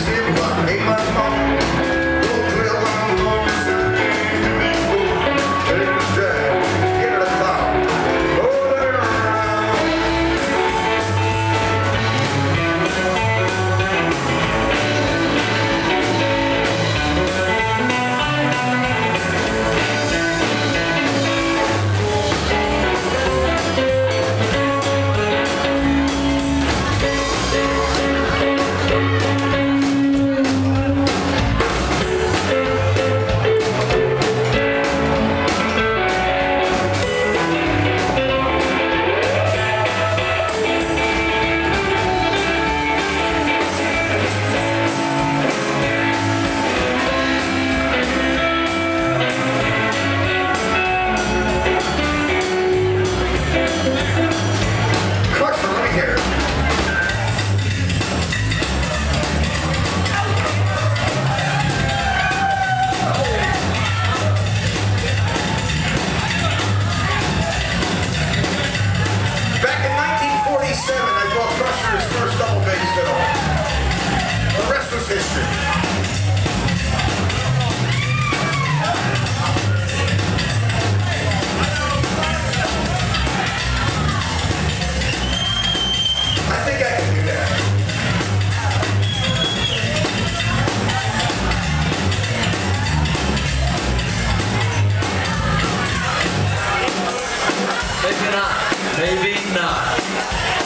six, eight months, history. Maybe not. Maybe not.